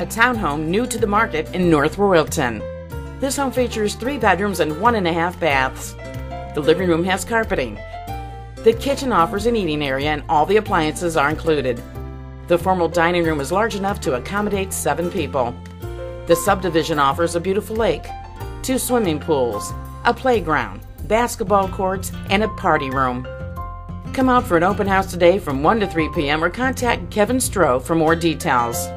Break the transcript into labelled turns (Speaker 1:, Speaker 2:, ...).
Speaker 1: a townhome new to the market in North Royalton. This home features three bedrooms and one and a half baths. The living room has carpeting. The kitchen offers an eating area and all the appliances are included. The formal dining room is large enough to accommodate seven people. The subdivision offers a beautiful lake, two swimming pools, a playground, basketball courts, and a party room. Come out for an open house today from 1 to 3 p.m. or contact Kevin Stroh for more details.